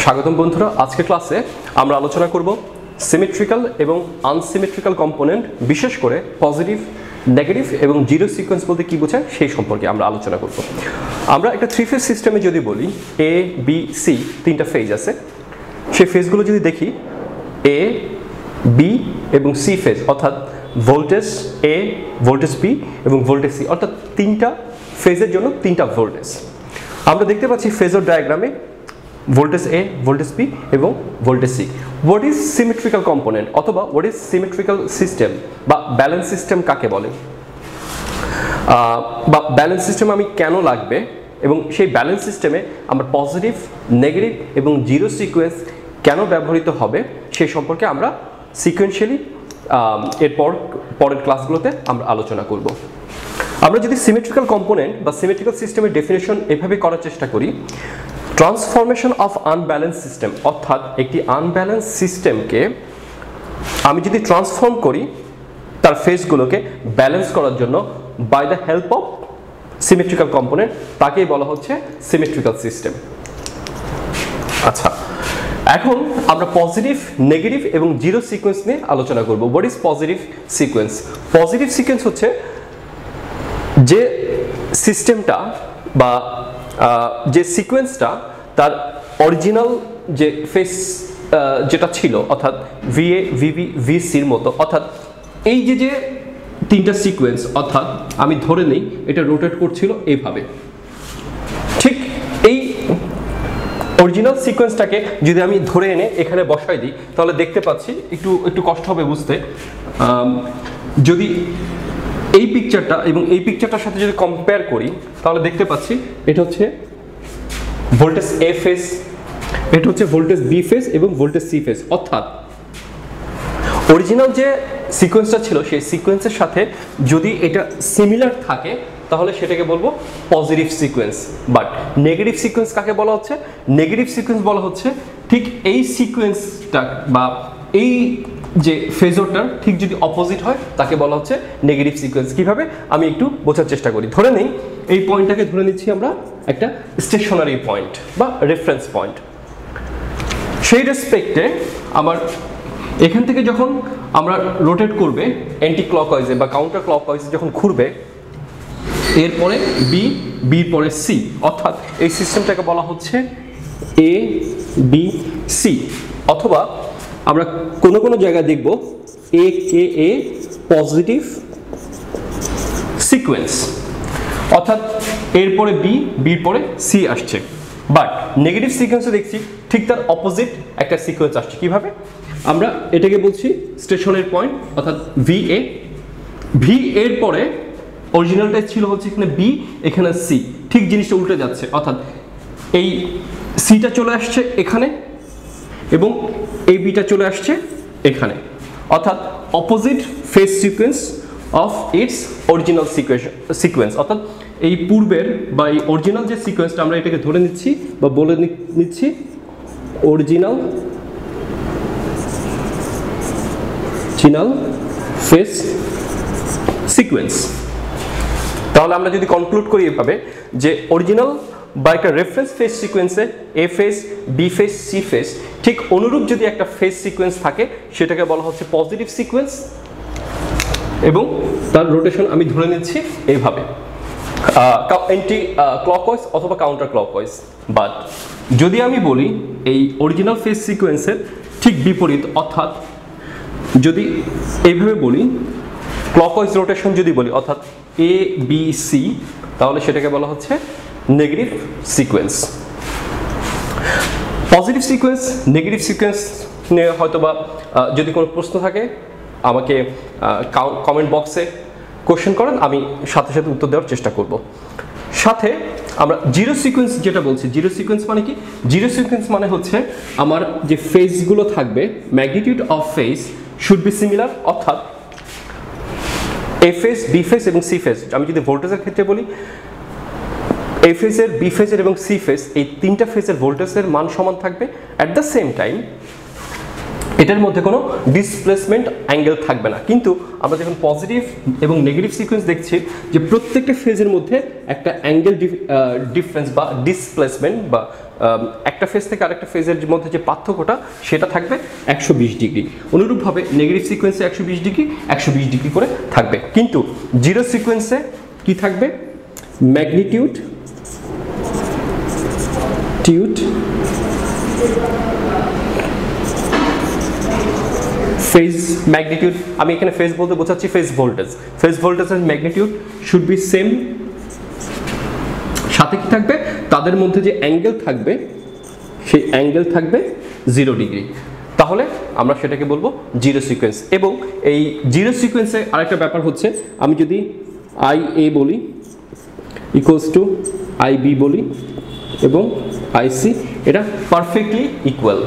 স্বাগতম বন্ধুরা আজকে ক্লাসে আমরা আলোচনা করব সিমেট্রিক্যাল এবং আনসিমেট্রিক্যাল কম্পোনেন্ট বিশেষ করে পজিটিভ নেগেটিভ এবং জিরো সিকোয়েন্স বলতে কী বোঝায় সেই সম্পর্কে আমরা আলোচনা করব। আমরা একটা থ্রি ফেজ সিস্টেমে যদি বলি এ বি সি তিনটা ফেজ আছে। সেই ফেজগুলো যদি দেখি এ বি এবং সি ফেজ অর্থাৎ ভোল্টেজ এ ভোল্টেজ বি এবং ভোল্টেজ সি অর্থাৎ তিনটা ফেজের জন্য তিনটা ভোল্টেজ আমরা দেখতে পাচ্ছি ফেজর ডায়াগ্রামে ভোল্টেজ এ ভোল্টেজ বি এবং voltage C what is symmetrical component অথবা হোয়াট ইজ সিমেট্রিক্যাল সিস্টেম বা ব্যালেন্স সিস্টেম কাকে বলে? বা ব্যালেন্স সিস্টেম আমি কেন লাগবে এবং সেই ব্যালেন্স সিস্টেমে আমার পজিটিভ নেগেটিভ এবং জিরো সিকোয়েন্স কেন ব্যবহৃত হবে সেই সম্পর্কে আমরা সিকোয়েন্সিয়ালি এরপর পরের ক্লাসগুলোতে আমরা আলোচনা করব। আমরা যদি সিমেট্রিক্যাল কম্পোনেন্ট বা সিমেট্রিক্যাল সিস্টেমের ডেফিনেশন এভাবে করার চেষ্টা করি ট্রান্সফরমেশন অফ আনব্যালেন্স সিস্টেম, অর্থাৎ একটি আনব্যালেন্স সিস্টেমকে আমি যদি ট্রান্সফর্ম করি, তার ফেসগুলোকে ব্যালেন্স করার জন্য by the help of symmetrical component, তাকেই বলা হচ্ছে সিমেট্রিক্যাল সিস্টেম। আচ্ছা এখন আমরা পজিটিভ, নেগেটিভ এবং জিরো সিকোয়েন্স নিয়ে আলোচনা করব। What is positive sequence positive sequence হচ্ছে যে সিস্টেমটা বা যে সিকোয়েন্সটা তার অরিজিনাল যে ফেস যেটা ছিল, অর্থাৎ ভিএ ভিবি ভিসির মতো, অর্থাৎ এই যে যে তিনটা সিকোয়েন্স অর্থাৎ আমি ধরে নেই, এটা রোটেট করছিল এইভাবে। ঠিক এই অরিজিনাল সিকোয়েন্সটাকে যদি আমি ধরে এনে এখানে বসাই দিই, তাহলে দেখতে পাচ্ছি, একটু একটু কষ্ট হবে বুঝতে। যদি এই পিকচারটা এবং এই পিকচারটার সাথে যদি কম্পেয়ার করি, তাহলে দেখতে পাচ্ছি এটা হচ্ছে ভোল্টেজ এ ফেস এটা হচ্ছে ভোল্টেজ বি ফেস এবং ভোল্টেজ সি ফেস অর্থাৎ অরিজিনাল যে সিকোয়েন্সটা ছিল, সেই সিকোয়েন্সের সাথে যদি এটা সিমিলার থাকে, তাহলে সেটাকে বলব positive sequence but negative sequence কাকে বলা হচ্ছে? নেগেটিভ সিকোয়েন্স বলা হচ্ছে ঠিক এই সিকোয়েন্সটা বা এই যে ফেজরটার ঠিক যদি অপোজিট হয়, তাকে বলা হচ্ছে নেগেটিভ সিকোয়েন্স কীভাবে? আমি একটু বোঝার চেষ্টা করি। ধরে নেই, এই পয়েন্টটাকে ধরে নিচ্ছি আমরা একটা স্টেশনারি পয়েন্ট বা রেফারেন্স পয়েন্ট সেই রেসপেক্টে আমার এখান থেকে যখন আমরা রোটেট করবে অ্যান্টি ক্লকওয়াইজে বা কাউন্টার ক্লকওয়াইজে যখন ঘুরবে, এরপরে বি বির পরে সি অর্থাৎ এই সিস্টেমটাকে বলা হচ্ছে এ বি সি অথবা আমরা কোনো কোনো জায়গায় দেখব এ কে এ পজিটিভ সিকোয়েন্স অর্থাৎ এরপরে বি বির পরে সি আসছে। বাট নেগেটিভ সিকোয়েন্সে দেখছি, ঠিক তার অপোজিট একটা সিকোয়েন্স আসছে। কীভাবে? আমরা এটাকে বলছি স্টেশনের পয়েন্ট অর্থাৎ ভি এ ভি এর পরে অরিজিনালটা ছিল হচ্ছে এখানে বি এখানে সি ঠিক জিনিসটা উল্টে যাচ্ছে। অর্থাৎ এই সিটা চলে আসছে এখানে এবং এই বিটা চলে আসছে এখানে। অর্থাৎ opposite phase sequence of its original sequence অর্থাৎ এই পূর্বের বা এই অরিজিনাল যে সিকোয়েন্সটা আমরা এটাকে ধরে নিচ্ছি বা বলে নিচ্ছি অরিজিনাল অরিজিনাল ফেস সিকোয়েন্স তাহলে আমরা যদি কনক্লুড করি এভাবে যে অরিজিনাল বা একটা reference phase সিকোয়েন্সে A phase B phase C phase ঠিক অনুরূপ যদি একটা ফেস সিকোয়েন্স থাকে, সেটাকে বলা হচ্ছে পজিটিভ সিকোয়েন্স এবং তার রোটেশন আমি ধরে নিচ্ছি এইভাবে। এন্টি ক্লকওয়াইজ অথবা কাউন্টার ক্লকওয়াইজ বাট যদি আমি বলি এই অরিজিনাল ফেস সিকোয়েন্সের ঠিক বিপরীত, অর্থাৎ যদি এইভাবে বলি ক্লকওয়াইজ রোটেশন যদি বলি, অর্থাৎ এ বি সি তাহলে সেটাকে বলা হচ্ছে negative sequence positive sequence negative sequence নিয়ে হয়তো বা যদি কোনো প্রশ্ন থাকে, আমাকে কমেন্ট বক্সে কোশ্চেন করেন, আমি সাথে সাথে উত্তর দেওয়ার চেষ্টা করব। সাথে আমরা জিরো সিকোয়েন্স যেটা বলছি জিরো সিকোয়েন্স মানে কি? জিরো সিকোয়েন্স মানে হচ্ছে আমার যে ফেজগুলো থাকবে magnitude of phase should be similar অর্থাৎ এ ফেজ বি ফেজ এবং সি ফেজ আমি যদি ভোল্টেজের ক্ষেত্রে বলি এ ফেজের বি ফেজের এবং সি ফেজ এই তিনটা ফেজের ভোল্টেজের মান সমান থাকবে। অ্যাট দ্য সেম টাইম এটার মধ্যে কোনো ডিসপ্লেসমেন্ট অ্যাঙ্গেল থাকবে না। কিন্তু আমরা যখন পজিটিভ এবং নেগেটিভ সিকোয়েন্স দেখছি, যে প্রত্যেকটা ফেজের মধ্যে একটা অ্যাঙ্গেল ডিফারেন্স বা ডিসপ্লেসমেন্ট বা একটা ফেজ থেকে আরেকটা ফেজের মধ্যে যে পার্থক্যটা, সেটা থাকবে একশো বিশ ডিগ্রি। অনুরূপভাবে নেগেটিভ সিকোয়েন্সে একশো বিশ ডিগ্রি, একশো বিশ ডিগ্রি করে থাকবে। কিন্তু জিরো সিকোয়েন্সে কি থাকবে? ম্যাগনিটিউড টিউড ফেজ ম্যাগনিটিউড আমি এখানে ফেজ বলতে বোঝাচ্ছি ফেজ ভোল্টেজ ফেজ ভোল্টেজের ম্যাগনিটিউড শুড বি সেম সাথে কি থাকবে? তাদের মধ্যে যে অ্যাঙ্গেল থাকবে, সেই অ্যাঙ্গেল থাকবে জিরো ডিগ্রি তাহলে আমরা সেটাকে বলব জিরো সিকোয়েন্স এবং এই জিরো সিকোয়েন্সে আরেকটা ব্যাপার হচ্ছে, আমি যদি আই এ বলি ইকুয়ালস টু আই বি বলি, এবং আইসি এটা পারফেক্টলি ইকুয়াল